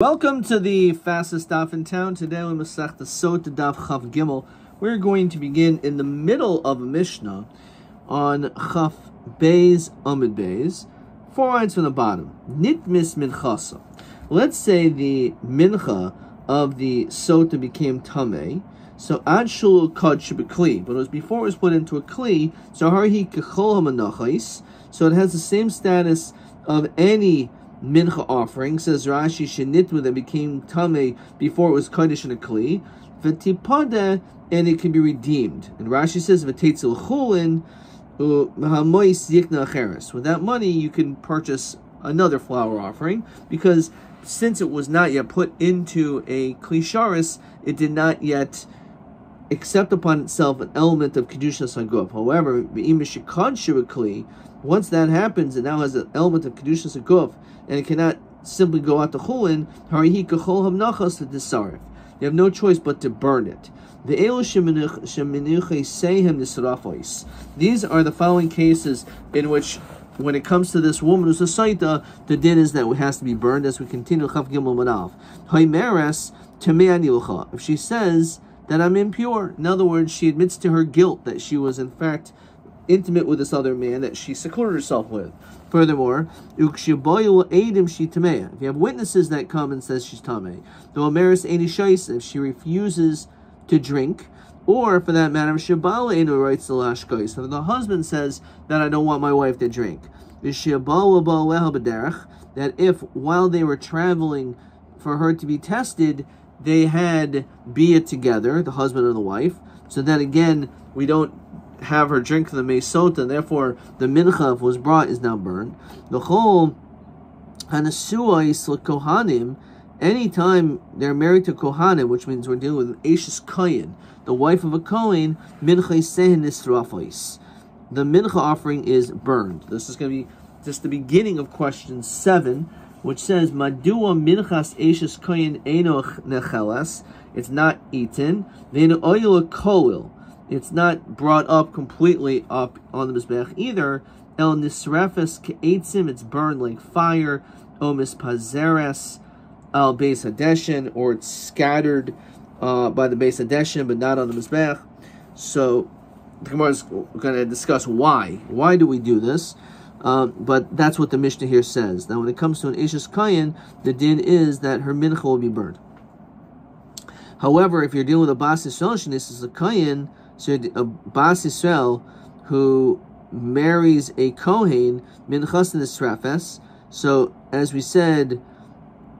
Welcome to the fastest daf in town. Today we masech the Sot Daf Chav Gimel. We're going to begin in the middle of a Mishnah on Chaf Beis Amid Beis, four lines from the bottom. Nitmis Minchasa. Let's say the mincha of the Sota became Tameh. So Ad Shul Kad Kli, but it was before it was put into a Kli, so Harhi Kechol HaManachais, so it has the same status of any mincha offering. Says Rashi, shenitmu that became tame before it was kaddish in a kli. V'tipada and it can be redeemed. And Rashi says v'teitzel chulin hamois yikna acheres. With that money, you can purchase another flower offering because since it was not yet put into a klisharis, it did not yet accept upon itself an element of kedusha saguf. However, once that happens, it now has an element of kedusha saguf, and it cannot simply go out to chulin. Harihi kachol hamnachas v'tisarif. You have no choice but to burn it. These are the following cases in which, when it comes to this woman who's a saita, the din is that it has to be burned. As we continue. If she says that I'm impure. In other words, she admits to her guilt that she was in fact intimate with this other man that she secluded herself with. Furthermore, if you have witnesses that come and says she's tame, if she refuses to drink, or for that matter, Shabala writes the lashkais. So the husband says that I don't want my wife to drink. That if while they were traveling for her to be tested, they had bia together, the husband and the wife. So then again, we don't have her drink the mesota, therefore the mincha was brought is now burned. The whole hanasua is kohanim. Anytime they're married to kohanim, which means we're dealing with Ashes Kayin, the wife of a Kohen, mincha nisrafais. The mincha offering is burned. This is going to be just the beginning of question seven which says Madua minchas eshes koyin enoch nechelas. It's not eaten. Then oil koil. It's not brought up completely up on the mizbech either. El nisrefes ke'etzim. It's burned like fire. Omis pazeres al beis hadeshin, or it's scattered uh, by the beis hadeshin, but not on the mizbech. So the Gemara is going to discuss why. Why do we do this? Um, but that's what the Mishnah here says. Now, when it comes to an Ishes Kayan, the din is that her mincha will be burned. However, if you're dealing with a Bas Yisrael, this is a Kayan, so a Bas Yisrael who marries a Kohen, minchas in the. So, as we said,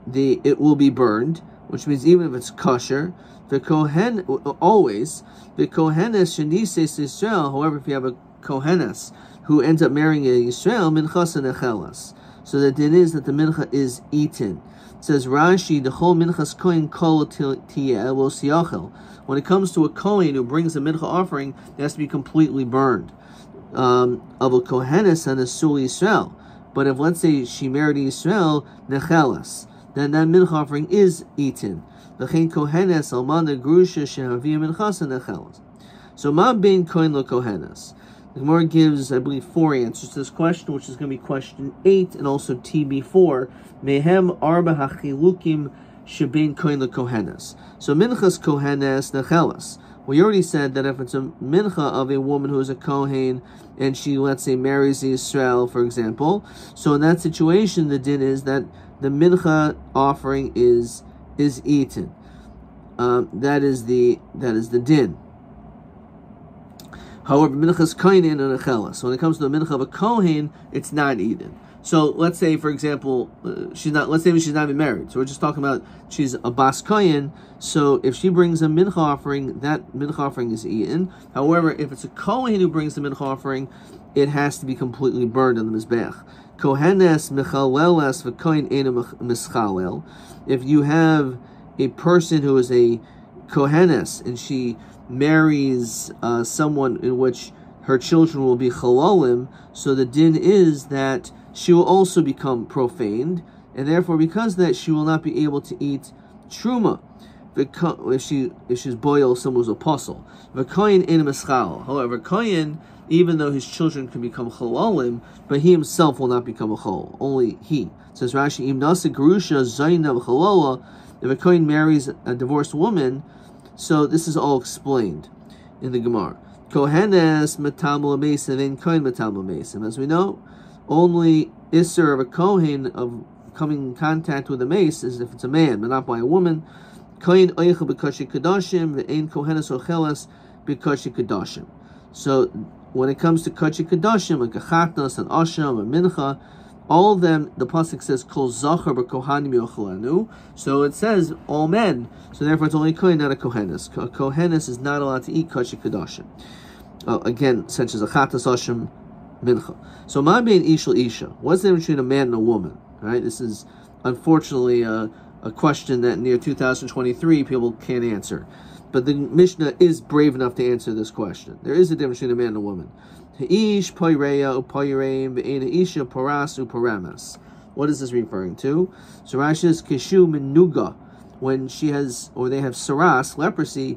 the it will be burned, which means even if it's kosher, the Kohen, always, the Kohenes Shanises Israel, however, if you have a Kohenes who ends up marrying a Yisrael, minchas and echelas. So the din is that the mincha is eaten. It says Rashi, the whole minchas kohen kol tiyeh lo siachel. When it comes to a kohen who brings a mincha offering, it has to be completely burned. Um, of a kohenes and a sul Yisrael. But if let's say she married Yisrael, nechelas, then that mincha offering is eaten. So ma bein kohen lo kohenes. The Gemara gives, I believe, four answers to this question, which is going to be question 8 and also TB4. Mehem arba hachilukim shebin kohen kohenes. So minchas kohenes nechelas. We already said that if it's a mincha of a woman who is a kohen and she, let's say, marries Israel, for example, so in that situation, the din is that the mincha offering is is eaten. Um, that is the that is the din. However, minchas kohenin and a So when it comes to the mincha of a kohen, it's not eaten. So let's say, for example, uh, she's not. Let's say she's not even married. So we're just talking about she's a bas. So if she brings a mincha offering, that mincha offering is eaten. However, if it's a kohen who brings the mincha offering, it has to be completely burned on the mizbech. Kohenes michaleles v'kohen ena mischalel. If you have a person who is a kohenes and she marries uh, someone in which her children will be chalalim, so the din is that she will also become profaned, and therefore because that she will not be able to eat truma if she if she's boil someone who's apostle. V'koyin in mischal. However, koyin, even though his children can become chalalim, but he himself will not become a chol. Only he. says Rashi, Im nasa gerusha zaina v'chalola, if a Kohen marries a divorced woman, so this is all explained in the Gemara. Kohenes metamul mesim and Kohen metamul mesim. As we know, only Isser of a Kohen of coming in contact with a mace is if it's a man, but not by a woman. Kohen. So when it comes to kachi kadashim, like a chatnas, an asham, a mincha, all of them, the pasuk says kol zachar b'kohanim yochalanu. So it says all men. So therefore, it's only kohen, not a kohenes. A kohenes is not allowed to eat kachi kadashim. Uh, again, such as a chatnas, asham, mincha. So ma bein ishal isha. What's the difference between a man and a woman? Right. This is unfortunately a, a question that near 2023 people can't answer. But the Mishnah is brave enough to answer this question. There is a difference between a man and a woman. Ha'ish poireya upoireim isha poras uporamas. What is this referring to? So Rashi says kishu minuga. When she has, or they have saras, leprosy,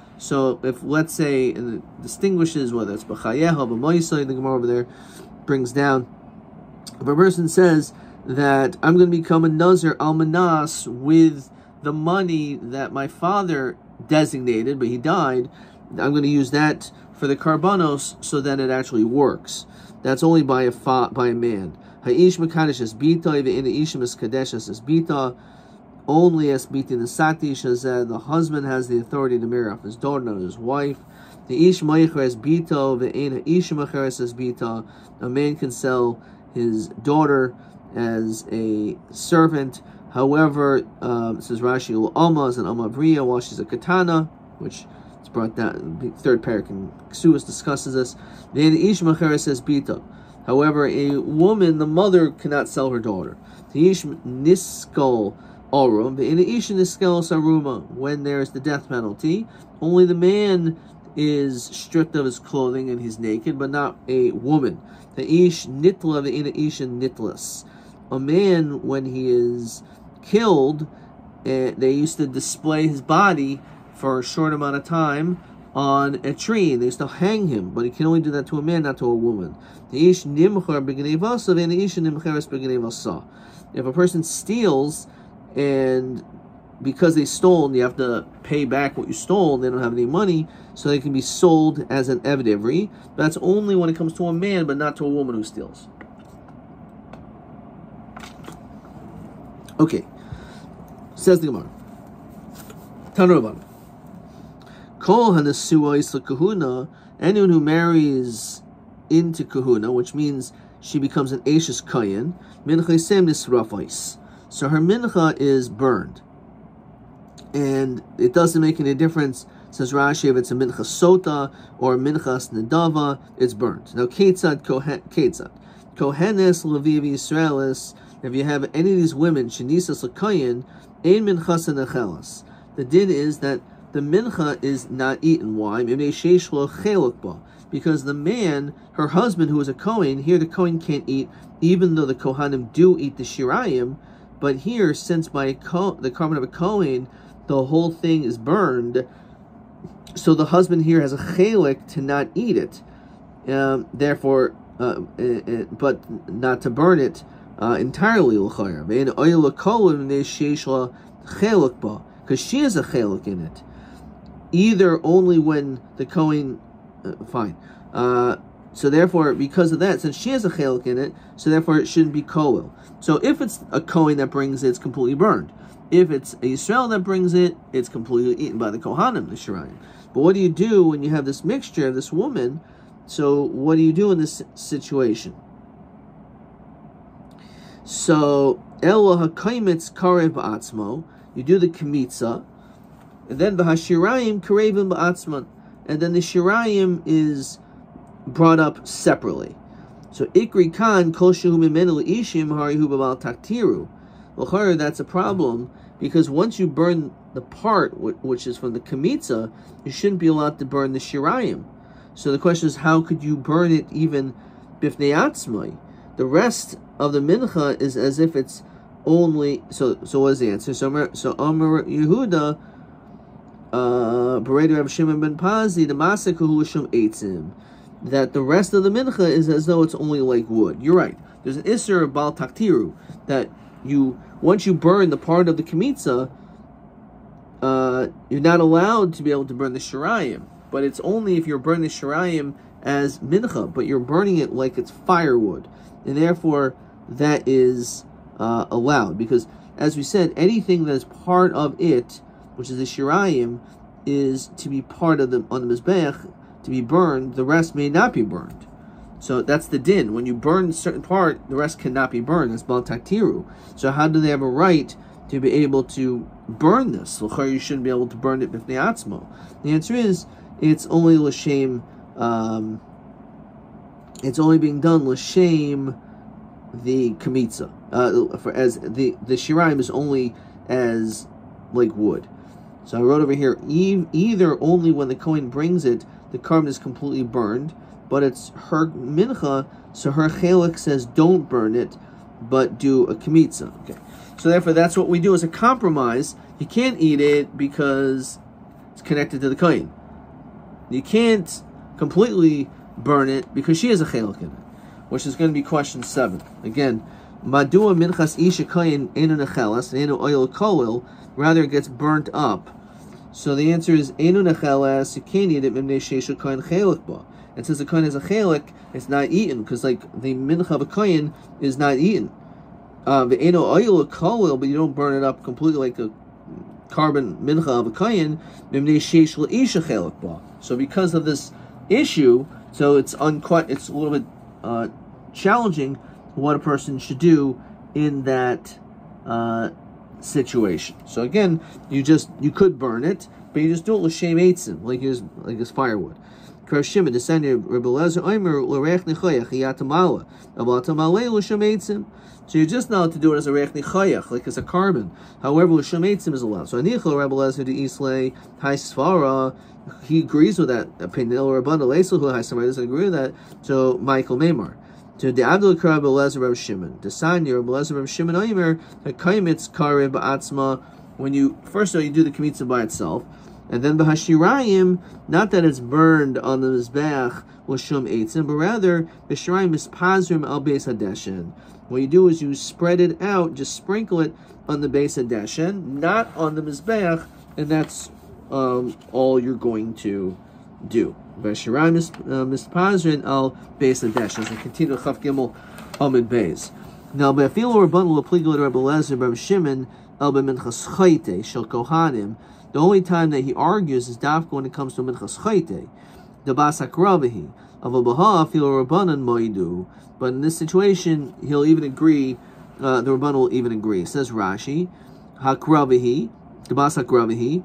So if let's say it distinguishes whether it's b'chayeha, b'moisai, the Gemara over there brings down. If a person says that I'm going to become a nazir almanas with the money that my father designated, but he died, I'm going to use that for the karbanos so that it actually works. That's only by a fa- by a man. Ha'ish mekadesh es bita, in the ishim es es bita. Only as the sati shazed, the husband has the authority to marry off his daughter, not his wife. The ish meicher es bita, ve'in ha'ish mecheres es bita. A man can sell his daughter as a servant However, uh, says Rashi, Alma is an Alma Vriya while she's a katana, which is brought down. The third parak in Ksuas discusses this. Then Ish says Bita. However, a woman, the mother, cannot sell her daughter. The Ish Niskal Arum, in Ish Niskal Saruma, when there's the death penalty, only the man is stripped of his clothing and he's naked, but not a woman. The Ish Nitla, the Ish Nitlas. A man, when he is killed, uh, they used to display his body for a short amount of time on a tree. They used to hang him, but he can only do that to a man, not to a woman. If a person steals and because they stole, you have to pay back what you stole, they don't have any money, so they can be sold as an eved ivri. That's only when it comes to a man, but not to a woman who steals. Okay. Says the Gemara. Tanuraban. Kol hanasuais kahuna. Anyone who marries into kahuna, which means she becomes an Ashes Kayan, sem nisrafais. So her mincha is burned. And it doesn't make any difference, says Rashi, if it's a mincha sota or minchas nedava, it's burned. Now, ketzad ketzad. Kohenes leviv Yisraelis if you have any of these women, Shanisas Lakayan, Ein Minchas Nechelas. The din is that the mincha is not eaten. Why? Because the man, her husband, who is a Kohen, here the Kohen can't eat, even though the Kohanim do eat the Shirayim. But here, since by Ko- the korban of a Kohen, the whole thing is burned, so the husband here has a chelik to not eat it. Um, therefore, uh, uh, uh but not to burn it uh, entirely because she has a cheluk in it. Either only when the Kohen, uh, fine. So therefore, because of that, since she has a cheluk in it, so therefore it shouldn't be koil. So if it's a Kohen that brings it, it's completely burned. If it's a Yisrael that brings it, it's completely eaten by the Kohanim, the Shirayim. But what do you do when you have this mixture of this woman? So what do you do in this situation? So Elo hakaimitz karev ba'atzmo. You do the kemitza, and then the hashirayim karevim ba'atzman, and then the shirayim is brought up separately. So ikri kan kol shehu mimenu ishim harihu b'mal taktiru. Well, that's a problem because once you burn the part which is from the kamitza, you shouldn't be allowed to burn the shirayim. So the question is, how could you burn it even bifnei atzmai? The rest of the mincha is as if it's only. So so what is the answer? So so Amar Yehuda. Uh, Bereder Reb Shimon ben Pazi, the Masaku Shum Eitzim, that the rest of the mincha is as though it's only like wood. You're right. There's an Isser of Bal Taktiru that you once you burn the part of the Kemitza, uh, you're not allowed to be able to burn the Shirayim. But it's only if you're burning the Shirayim as mincha, but you're burning it like it's firewood. And therefore, that is uh, allowed. Because, as we said, anything that is part of it, which is the Shirayim, is to be part of the, on the Mizbech, to be burned. The rest may not be burned. So that's the din. When you burn a certain part, the rest cannot be burned. That's Bal Taktiru. So how do they have a right to be able to burn this? You shouldn't be able to burn it b'fnei atzmo. The answer is, it's only l'shem, um, it's only being done l'shem the kamitza. Uh, for, as the, the shiraim is only as like wood. So I wrote over here, either only when the Kohen brings it, the korban is completely burned, but it's her mincha, so her chalik says don't burn it, but do a kmitza. Okay. So therefore, that's what we do as a compromise. You can't eat it because it's connected to the kohen. You can't completely burn it because she has a chalik in it, which is going to be question seven. Again, madua minchas isha kohen enu nechelas enu oil kolil, rather it gets burnt up. So the answer is enu nechelas. Eat it mimnei sheisha kohen chalik ba. And since the kohen is a chalik, it's not eaten because like the mincha of a kohen is not eaten. Uh, the eno oil oil, but you don't burn it up completely like a korban mincha of a kohen. So because of this issue, so it's unquite, it's a little bit uh, challenging what a person should do in that uh, situation. So again, you just you could burn it, but you just do it l'shem eitzim, like his like his firewood. Karshim, descendant of Rebbe Lezer, Omer, L'rech Nechoyach, Yatamala, Avatamale, L'shem Eitzim. So you're just not to do it as a Rech Nechoyach, like as a korban. However, L'shem Eitzim is allowed. So Anichel, Rebbe Lezer, de Islay, Hai Svara, he agrees with that opinion. Rabban Leisel, who Hai Svara doesn't agree with that. So Michael Maymar. To the Abdul Karab Lezer Reb Shimon. The Sanya Reb Lezer Reb Shimon Omer, the Kaimitz Karib Atzma. When you, first of all, you do the Kmitza by itself. And then the Hashirayim, not that it's burned on the Mizbech Shum Eitzim, but rather the Shirayim is Pazrim al Beis Hadeshen. What you do is you spread it out, just sprinkle it on the Beis Hadeshen, not on the Mizbech, and that's um, all you're going to do. Vashirayim is uh, Pazrin al Beis Hadeshen. So continue Chav Gimel Amid Beis. Now, Be'afil Rabban Lepligal Rebbe Lezer Rebbe Shimon El Be'minchas Chayte Shel Kohanim the only time that he argues is dafka when it comes to minchas chayte, the basak ravihi of a baha fil rabbanan moidu. But in this situation, he'll even agree. Uh, the rabban will even agree. It says Rashi, hakravihi, the basak ravihi,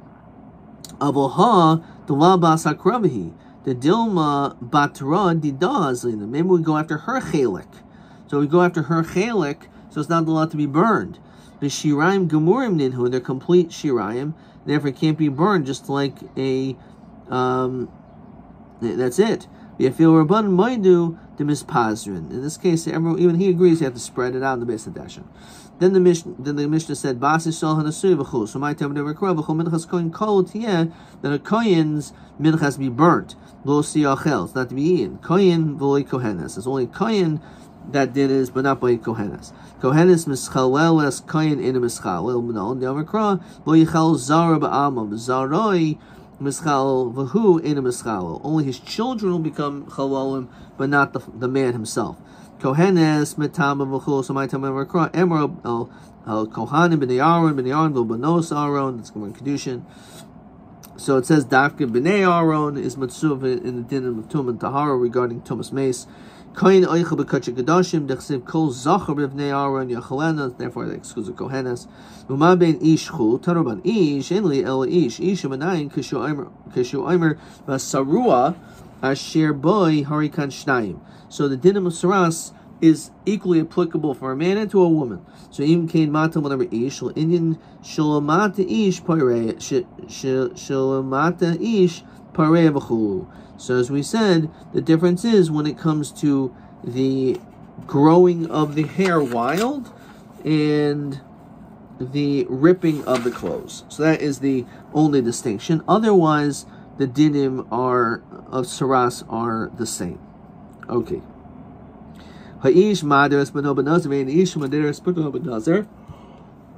avoha the la basak ravihi. The Dilma Batra Didazlina. Maybe we go after her chalik. So we go after her chalik, so it's not allowed to be burned. The Shirayim Gemurim Ninhu, they're complete Shirayim, therefore it can't be burned just like a, um, that's it. Yafil Rabban Maidu the Mispazrin. In this case, everyone, even he agrees you have to spread it out in the base of. Then the Mishnah, then the Mishnah said, "Basi shal hanasui v'chul." So my time never kro v'chul minchas koyin kol tiyeh that a koyin's minchas be burnt. Lo siachel. It's not to be eaten. Koyin v'loy kohenes. It's only koyin that did is, but not by kohenes. Kohenes mischaleles koyin in a mischalel minol the Amikra lo yichal zara ba'amam zaroi mischal v'hu in a mischalel. Only his children will become chalalim, but not the, the man himself. Kohenes mitam v'chul so my time emra el el kohanim b'nei Aaron b'nei Aaron v'banos Aaron. That's going kedushin. So it says Dafka b'nei Aaron is matzuv in the din of Tum and Tahara regarding Tumas Meis. Kohen oicha b'kotche gedashim dechsiv kol zachar b'vnei Aaron yachalena. Therefore, the excuse of kohenes. Uma ben ish chul taroban ish enli el ish ish amanayin kishu omer kishu omer basarua asher boy harikan shnayim. So the din of saras is equally applicable for a man and to a woman. So im kain mata whatever ish Indian shalamata ish pare shalamata ish pare So as we said, the difference is when it comes to the growing of the hair wild and the ripping of the clothes. So that is the only distinction. Otherwise, the dinim are of saras are the same. Okay. Ha'ish madaras beno benazir ve'in ish madaras beno benazir.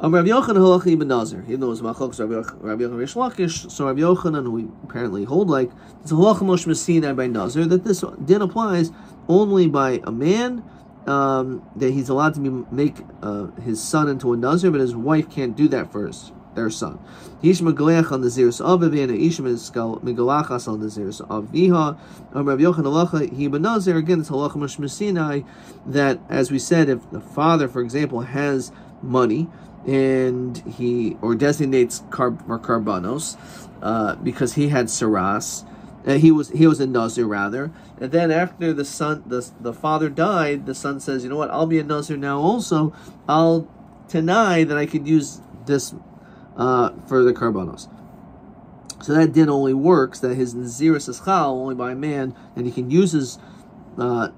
Um, Rabbi Yochanan halachi benazir. Even though it's machlok Rabbi Yochanan Reish Lakish, so Rabbi Yochanan, we apparently hold like, it's halacha mosh mesina by nazir, that this din applies only by a man, um, that he's allowed to be, make uh, his son into a nazir, but his wife can't do that first their son. Ish megaleach on the zirus of and ish megalachas on the zirus of viha. Rav Yochanan halacha he benazir again. It's halacha mishmasinai that, as we said, if the father, for example, has money and he or designates karbanos uh, because he had saras. Uh, he was he was a nazir rather, and then after the son the the father died, the son says, you know what, I'll be a nazir now also. I'll deny that I could use this uh, for the karbanos. So that din only works that his naziris is chal only by a man, and he can use his uh,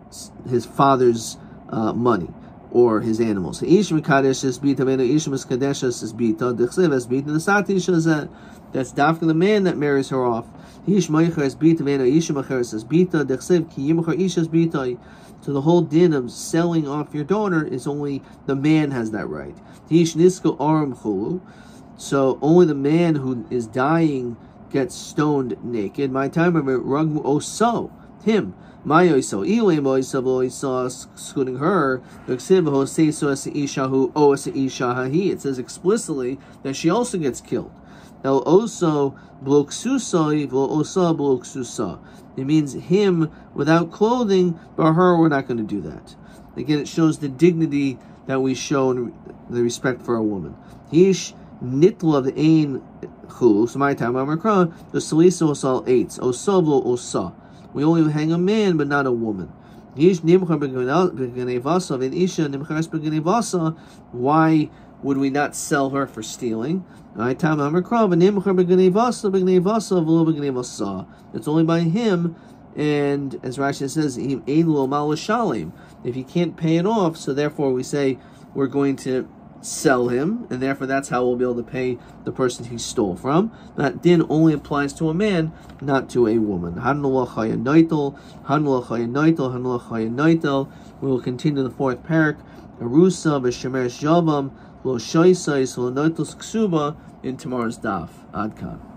his father's uh, money or his animals. Ish mekadesh is bita vena ish miskadesh is bita dechsev is bita the That's dafka the man that marries her off. Ish meicher is bita vena ish mecher is bita dechsev ki yimcher ish is bita. So the whole din of selling off your daughter is only the man has that right. Ish nisko aram chulu. So only the man who is dying gets stoned naked. My time of it, rug oso him. My oiso ile moisa oiso excluding her. It says explicitly that she also gets killed. Now also bloksusai osa bloksusa. It means him without clothing, but her we're not going to do that. Again, it shows the dignity that we show in the respect for a woman. Hish nitla the ain chulu. So my time Amakra the salisa osal eight osavlo osa. We only hang a man, but not a woman. Why would we not sell her for stealing? It's only by him, and as Rashi says, if he can't pay it off, so therefore we say we're going to sell him, and therefore that's how we'll be able to pay the person he stole from. That din only applies to a man, not to a woman. We will continue the fourth parak. Arusa b'shemesh yavam lo shoisais lo ksuba in tomorrow's daf. Adkan.